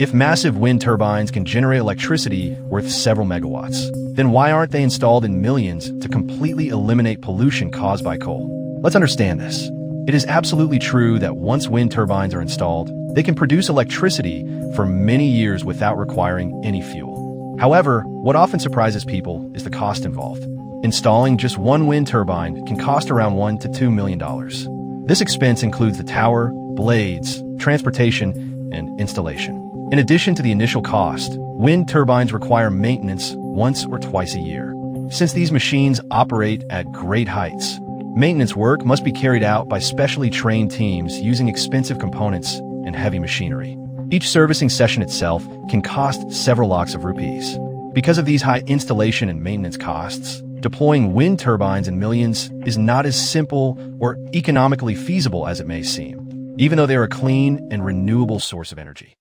If massive wind turbines can generate electricity worth several megawatts, then why aren't they installed in millions to completely eliminate pollution caused by coal? Let's understand this. It is absolutely true that once wind turbines are installed, they can produce electricity for many years without requiring any fuel. However, what often surprises people is the cost involved. Installing just one wind turbine can cost around $1 to $2 million. This expense includes the tower, blades, transportation, and installation. In addition to the initial cost, wind turbines require maintenance once or twice a year. Since these machines operate at great heights, maintenance work must be carried out by specially trained teams using expensive components and heavy machinery. Each servicing session itself can cost several lakhs of rupees. Because of these high installation and maintenance costs, deploying wind turbines in millions is not as simple or economically feasible as it may seem, even though they are a clean and renewable source of energy.